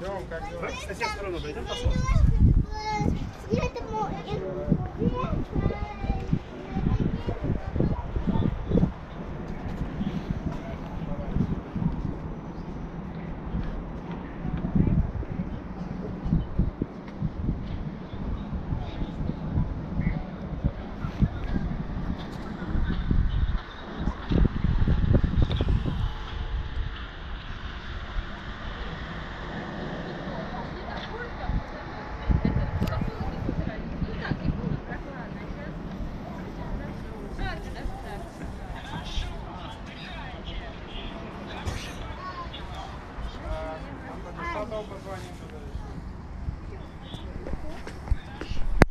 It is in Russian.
Тём, как дела? Давайте с тех стороны дойдем, посмотрим. образования.